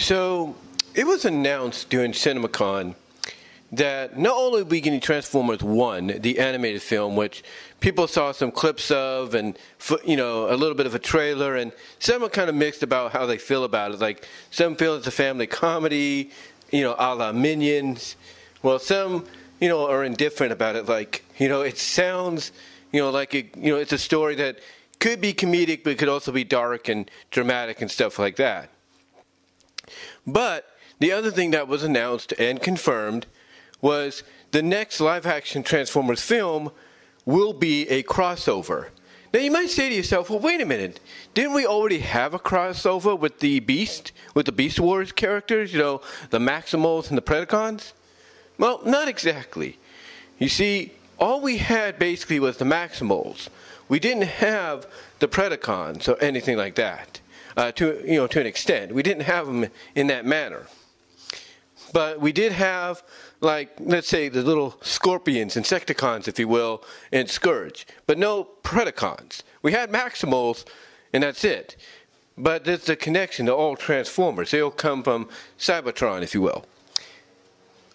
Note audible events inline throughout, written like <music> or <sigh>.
So it was announced during CinemaCon that not only are we getting Transformers 1, the animated film, which people saw some clips of and, you know, a little bit of a trailer, and some are kind of mixed about how they feel about it. Like, some feel it's a family comedy, you know, a la Minions. Well, some, you know, are indifferent about it. Like, you know, it sounds, you know, like, it, you know, it's a story that could be comedic, but could also be dark and dramatic and stuff like that. But the other thing that was announced and confirmed was the next live action Transformers film will be a crossover. Now you might say to yourself, well, wait a minute. Didn't we already have a crossover with the Beast, with the Beast Wars characters, you know, the Maximals and the Predacons? Well, not exactly. You see, all we had basically was the Maximals. We didn't have the Predacons or anything like that. Uh, to you know, to an extent, we didn't have them in that manner. But we did have like let's say the little scorpions, insecticons, if you will, and Scourge, but no Predacons. We had Maximals, and that's it. But there's the connection to all Transformers. They'll come from Cybertron, if you will.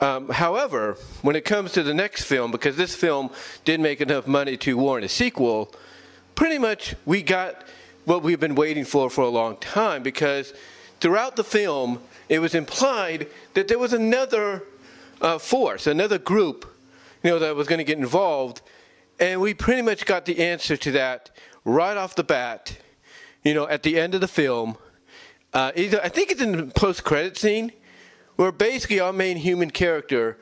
Um, however, when it comes to the next film, because this film did make enough money to warrant a sequel, pretty much we got what we've been waiting for for a long time because throughout the film, it was implied that there was another uh, force, another group, you know, that was going to get involved, and we pretty much got the answer to that right off the bat. You know, at the end of the film, uh, either I think it's in the post-credit scene where basically our main human character,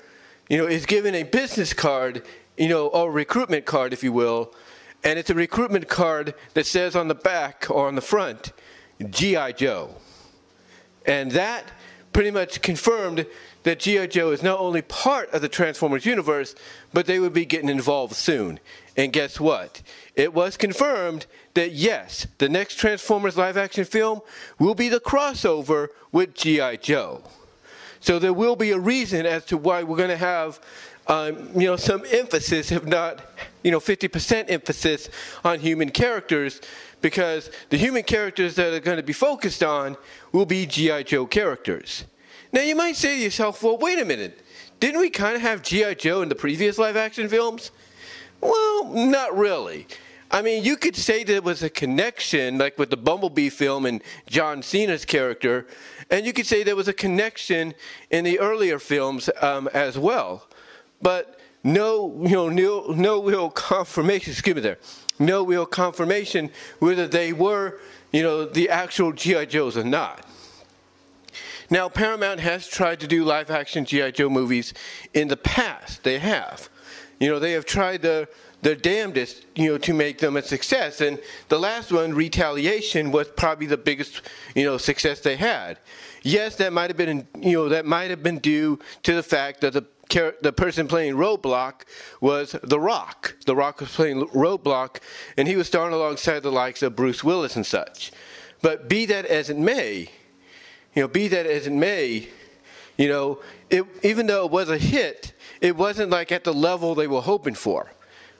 you know, is given a business card, you know, or recruitment card, if you will, and it's a recruitment card that says on the back or on the front, G.I. Joe. And that pretty much confirmed that G.I. Joe is not only part of the Transformers universe, but they would be getting involved soon. And guess what? It was confirmed that yes, the next Transformers live action film will be the crossover with G.I. Joe. So there will be a reason as to why we're going to have, um, you know, some emphasis, if not, you know, 50% emphasis on human characters, because the human characters that are going to be focused on will be G.I. Joe characters. Now you might say to yourself, well, wait a minute. Didn't we kind of have G.I. Joe in the previous live action films? Well, not really. I mean, you could say there was a connection, like with the Bumblebee film and John Cena's character, and you could say there was a connection in the earlier films um, as well. But no, you know, no, no real confirmation. Excuse me, there, no real confirmation whether they were, you know, the actual GI Joes or not. Now, Paramount has tried to do live action G.I. Joe movies in the past. They have. You know, they have tried their, their damnedest, you know, to make them a success. And the last one, Retaliation, was probably the biggest, you know, success they had. Yes, that might have been, you know, that might have been due to the fact that the the person playing Roadblock was The Rock. The Rock was playing Roadblock, and he was starring alongside the likes of Bruce Willis and such. But be that as it may, you know, be that as it may, you know, it, even though it was a hit, it wasn't like at the level they were hoping for.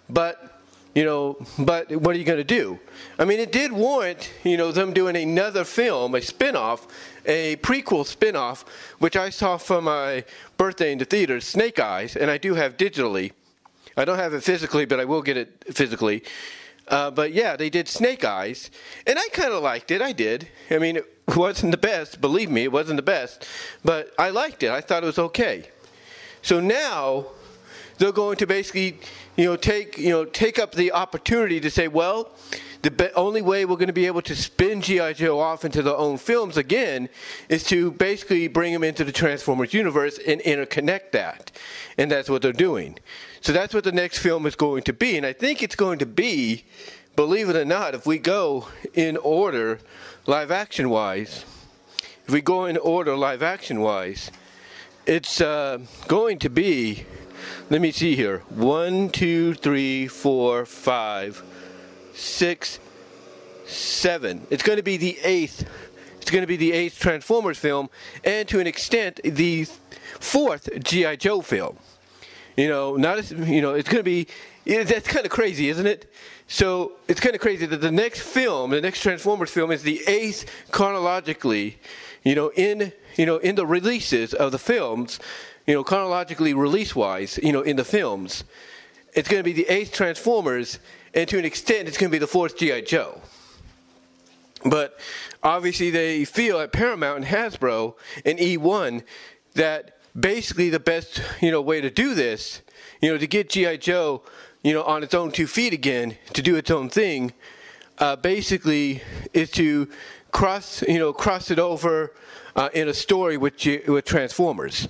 But, you know, but what are you going to do? I mean, it did warrant, you know, them doing another film, a spin-off, a prequel spin-off, which I saw for my birthday in the theater, Snake Eyes, and I do have digitally. I don't have it physically, but I will get it physically. Uh, but yeah, they did Snake Eyes, and I kind of liked it. I did. I mean, it wasn't the best. Believe me, it wasn't the best, but I liked it. I thought it was okay. So now they're going to basically, you know, take you know take up the opportunity to say, well, the be- only way we're going to be able to spin GI Joe off into their own films again is to basically bring them into the Transformers universe and interconnect that, and that's what they're doing. So that's what the next film is going to be. And I think it's going to be, believe it or not, if we go in order, live action wise, if we go in order live action wise, it's uh, going to be, let me see here, one, two, three, four, five, six, seven. It's going to be the eighth. It's going to be the eighth Transformers film, and to an extent, the fourth G.I. Joe film. You know, not as, you know, it's going to be, that's kind of crazy, isn't it? So it's kind of crazy that the next film, the next Transformers film, is the eighth chronologically, you know, in you know in the releases of the films, you know, chronologically release-wise, you know, in the films, it's going to be the eighth Transformers, and to an extent, it's going to be the fourth GI Joe. But obviously, they feel at Paramount and Hasbro and E1 that basically the best you know way to do this, you know, to get GI Joe you know, on its own two feet again to do its own thing, uh, basically is to cross, you know, cross it over uh, in a story with, G- with Transformers.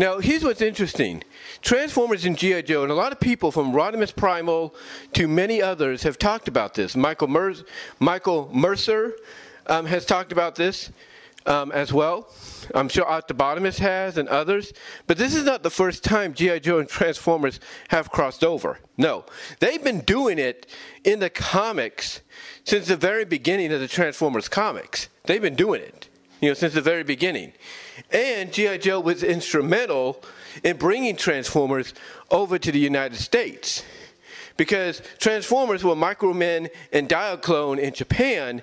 Now, here's what's interesting. Transformers and G.I. Joe, and a lot of people from Rodimus Primal to many others have talked about this. Michael, Mer- Michael Mercer um, has talked about this um, as well. I'm sure Octobotimus has and others. But this is not the first time G.I. Joe and Transformers have crossed over. No. They've been doing it in the comics since the very beginning of the Transformers comics. They've been doing it, you know, since the very beginning. And G.I. Joe was instrumental in bringing Transformers over to the United States. Because Transformers were Micromen and Diaclone in Japan,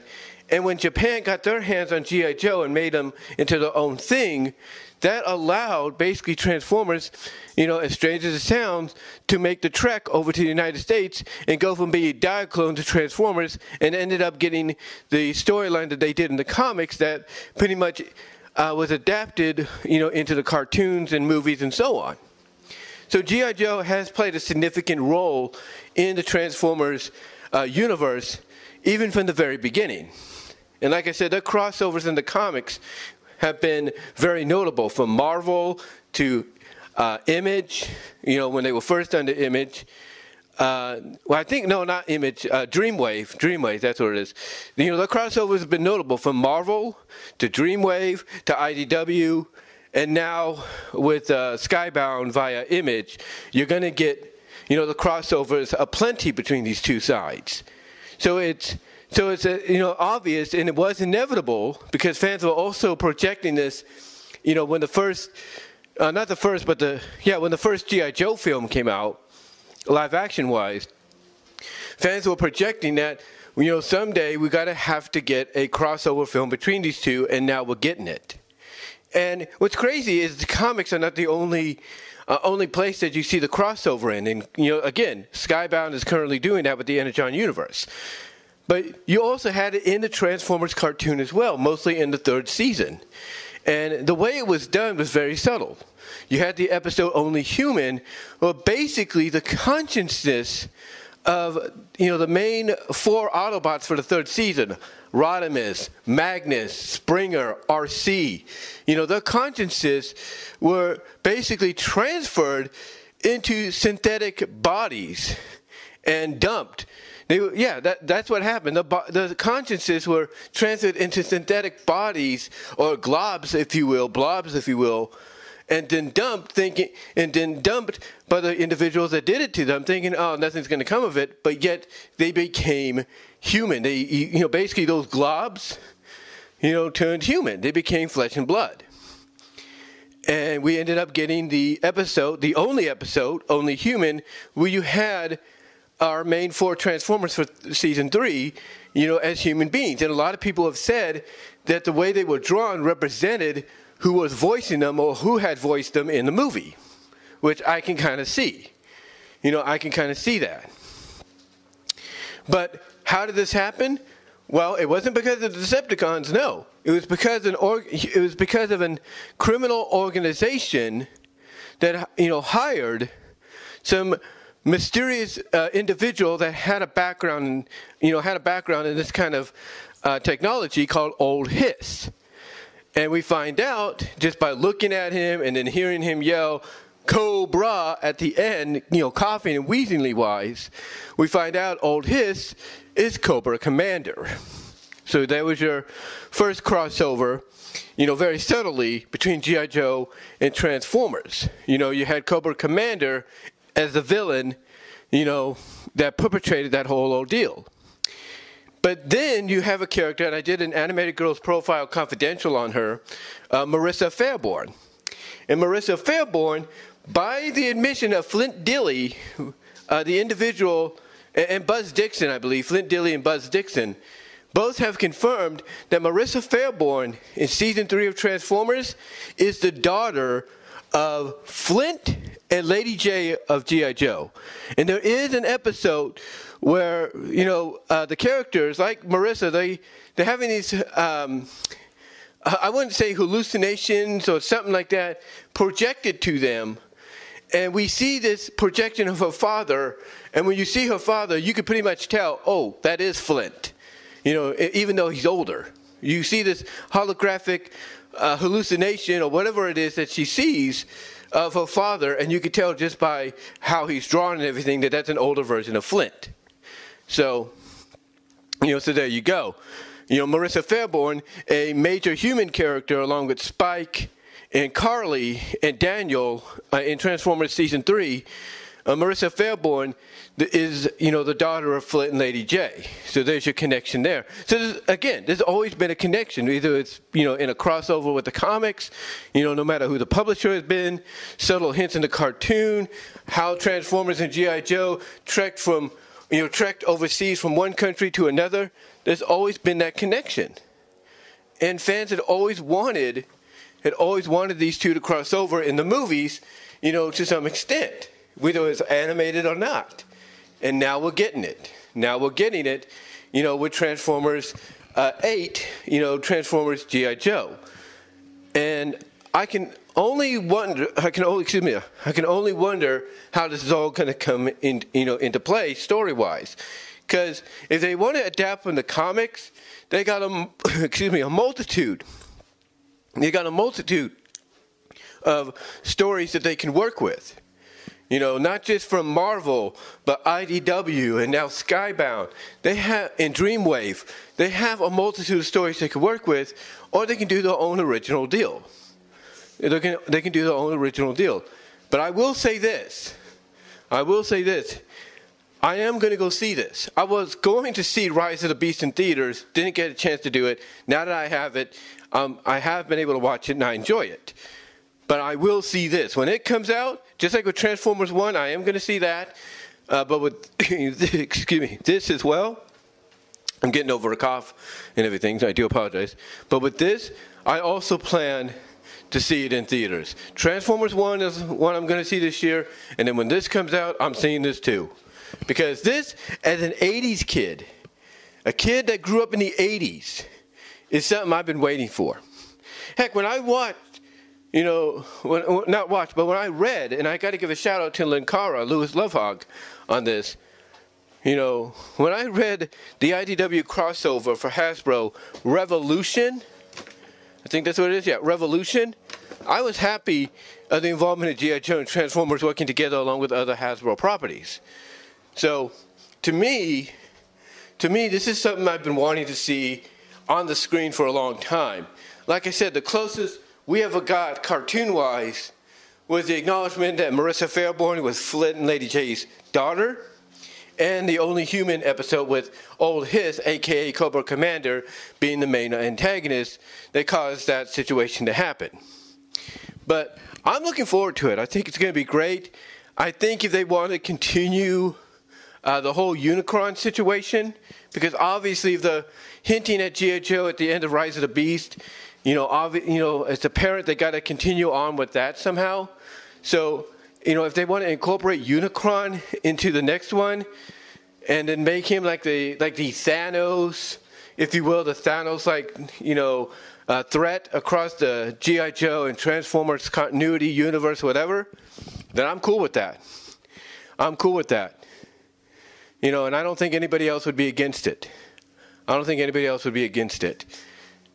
and when Japan got their hands on G.I. Joe and made them into their own thing, that allowed basically Transformers, you know, as strange as it sounds, to make the trek over to the United States and go from being Diaclone to Transformers and ended up getting the storyline that they did in the comics that pretty much uh, was adapted, you know, into the cartoons and movies and so on. So G.I. Joe has played a significant role in the Transformers uh, universe, even from the very beginning. And like I said, the crossovers in the comics have been very notable from Marvel to uh, Image, you know, when they were first under Image. Uh, well, I think, no, not Image, uh, Dreamwave. Dreamwave, that's what it is. You know, the crossovers have been notable from Marvel to Dreamwave to IDW, and now with uh, Skybound via Image, you're going to get, you know, the crossovers aplenty between these two sides. So it's so it's a, you know obvious, and it was inevitable because fans were also projecting this. You know, when the first, uh, not the first, but the yeah, when the first GI Joe film came out, live action wise, fans were projecting that you know someday we gotta have to get a crossover film between these two, and now we're getting it. And what's crazy is the comics are not the only uh, only place that you see the crossover in. And you know, again, Skybound is currently doing that with the Energon universe. But you also had it in the Transformers cartoon as well, mostly in the third season. And the way it was done was very subtle. You had the episode Only Human, well, basically the consciousness of you know the main four Autobots for the third season Rodimus, Magnus, Springer, Arcee, you know, their consciences were basically transferred into synthetic bodies and dumped they, yeah, that, that's what happened. The, the consciences were transferred into synthetic bodies or globs, if you will, blobs, if you will, and then dumped, thinking, and then dumped by the individuals that did it to them, thinking, oh, nothing's going to come of it. But yet they became human. They, you know, basically those globs, you know, turned human. They became flesh and blood. And we ended up getting the episode, the only episode, Only Human, where you had our main four Transformers for season three, you know, as human beings. And a lot of people have said that the way they were drawn represented who was voicing them or who had voiced them in the movie, which I can kind of see. You know, I can kind of see that. But how did this happen? Well, it wasn't because of the Decepticons, no. It was because an org- it was because of a criminal organization that you know hired some mysterious uh, individual that had a background, you know, had a background in this kind of uh, technology called Old Hiss. And we find out just by looking at him and then hearing him yell, Cobra at the end, you know, coughing and wheezingly wise, we find out Old Hiss is Cobra Commander. So that was your first crossover, you know, very subtly between G.I. Joe and Transformers. You know, you had Cobra Commander as the villain, you know, that perpetrated that whole ordeal. But then you have a character, and I did an animated girl's profile confidential on her, uh, Marissa Fairborn. And Marissa Fairborn, by the admission of Flint Dille, uh, the individual and Buzz Dixon, I believe, Flint Dille and Buzz Dixon, both have confirmed that Marissa Fairborn in season three of Transformers is the daughter of Flint and Lady Jaye of G.I. Joe. And there is an episode where, you know, uh, the characters, like Marissa, they, they're having these, um, I wouldn't say hallucinations or something like that, projected to them. And we see this projection of her father. And when you see her father, you can pretty much tell, oh, that is Flint. You know, even though he's older. You see this holographic uh, hallucination or whatever it is that she sees of her father, and you can tell just by how he's drawn and everything that that's an older version of Flint. So, you know, so there you go. You know, Marissa Fairborn, a major human character along with Spike and Carly and Daniel uh, in Transformers Season 3, uh, Marissa Fairborn is, you know, the daughter of Flint and Lady Jaye. So there's your connection there. So again, there's always been a connection. Either it's, you know, in a crossover with the comics, you know, no matter who the publisher has been, subtle hints in the cartoon, how Transformers and G.I. Joe trekked from, you know, trekked overseas from one country to another. There's always been that connection. And fans had always wanted, had always wanted these two to cross over in the movies, you know, to some extent, whether it's animated or not and now we're getting it. Now we're getting it, you know, with Transformers uh, 8, you know, Transformers G.I. Joe. And I can only wonder, I can only, excuse me, I can only wonder how this is all going to come in, you know, into play story-wise. Because if they want to adapt from the comics, they got a, <laughs> excuse me, a multitude. They got a multitude of stories that they can work with. You know, not just from Marvel, but IDW and now Skybound. They have in Dreamwave, they have a multitude of stories they can work with, or they can do their own original deal. They can they can do their own original deal. But I will say this. I will say this. I am going to go see this. I was going to see Rise of the Beast in theaters, didn't get a chance to do it. Now that I have it, um, I have been able to watch it and I enjoy it. But I will see this. When it comes out, just like with Transformers 1, I am going to see that. Uh, but with, <laughs> excuse me, this as well, I'm getting over a cough and everything, so I do apologize. But with this, I also plan to see it in theaters. Transformers 1 is one I'm going to see this year, and then when this comes out, I'm seeing this too. Because this, as an 80s kid, a kid that grew up in the 80s, is something I've been waiting for. Heck, when I watched you know, when, not watched, but when I read, and I got to give a shout out to Linkara, Lewis Lovhaug, on this. You know, when I read the IDW crossover for Hasbro, Revolution, I think that's what it is, yeah, Revolution, I was happy of the involvement of G.I. Joe and Transformers working together along with other Hasbro properties. So, to me, to me, this is something I've been wanting to see on the screen for a long time. Like I said, the closest we ever got cartoon wise was the acknowledgement that Marissa Fairborn was Flint and Lady Jaye's daughter, and the only human episode with Old Hiss, aka Cobra Commander, being the main antagonist that caused that situation to happen. But I'm looking forward to it. I think it's going to be great. I think if they want to continue uh, the whole Unicron situation, because obviously the hinting at G.I. Joe at the end of Rise of the Beast you know, obvi- you know, as a parent, they got to continue on with that somehow. So, you know, if they want to incorporate Unicron into the next one, and then make him like the like the Thanos, if you will, the Thanos like you know uh, threat across the GI Joe and Transformers continuity universe, whatever, then I'm cool with that. I'm cool with that. You know, and I don't think anybody else would be against it. I don't think anybody else would be against it.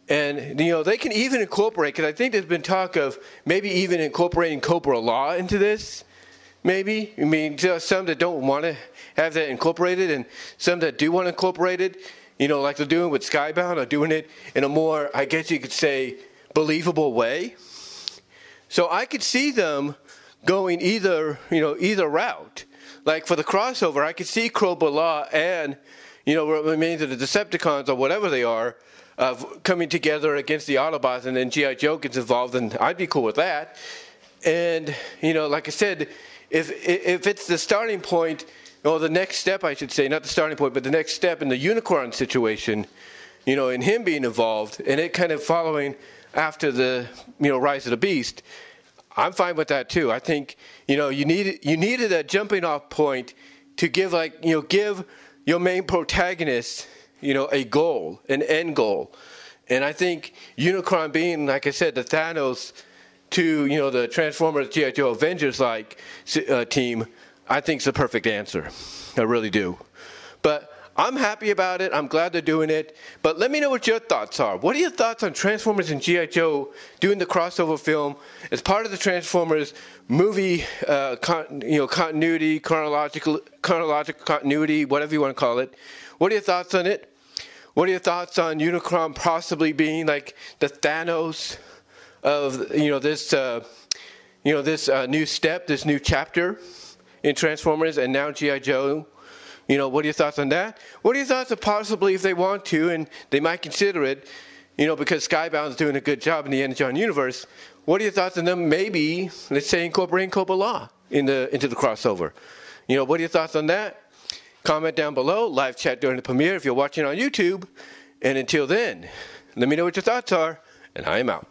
And you know they can even incorporate because I think there's been talk of maybe even incorporating Cobra La into this. Maybe I mean some that don't want to have that incorporated, and some that do want to incorporate it. You know, like they're doing with Skybound, are doing it in a more, I guess you could say, believable way. So I could see them going either, you know, either route. Like for the crossover, I could see Cobra La and, you know, remains of the Decepticons or whatever they are of coming together against the Autobots, and then GI Joe gets involved, and I'd be cool with that. And you know, like I said, if if it's the starting point or the next step, I should say, not the starting point, but the next step in the Unicron situation, you know, in him being involved and it kind of following after the, you know, Rise of the Beast, I'm fine with that too. I think, you know, you needed you needed a jumping off point to give like, you know, give your main protagonist, you know, a goal, an end goal. And I think Unicron being, like I said, the Thanos to, you know, the Transformers G.I. Joe Avengers like uh, team, I think is the perfect answer. I really do. But I'm happy about it. I'm glad they're doing it. But let me know what your thoughts are. What are your thoughts on Transformers and G.I. Joe doing the crossover film as part of the Transformers movie, uh, con- you know, continuity, chronological, chronological continuity, whatever you want to call it? What are your thoughts on it? What are your thoughts on Unicron possibly being like the Thanos of you know this uh, you know this uh, new step, this new chapter in Transformers, and now GI Joe you know, what are your thoughts on that? What are your thoughts of possibly, if they want to, and they might consider it, you know, because Skybound's doing a good job in the Energon universe. What are your thoughts on them? Maybe, let's say, incorporating Cobra La in the into the crossover. You know, what are your thoughts on that? Comment down below. Live chat during the premiere if you're watching on YouTube. And until then, let me know what your thoughts are, and I am out.